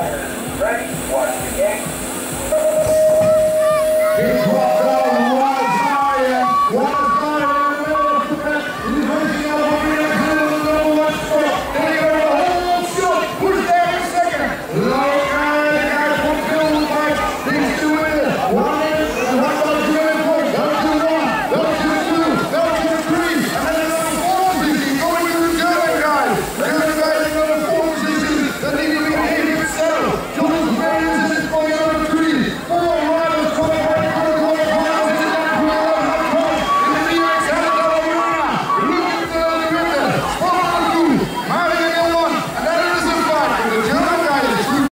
Ready?